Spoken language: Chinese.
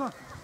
看。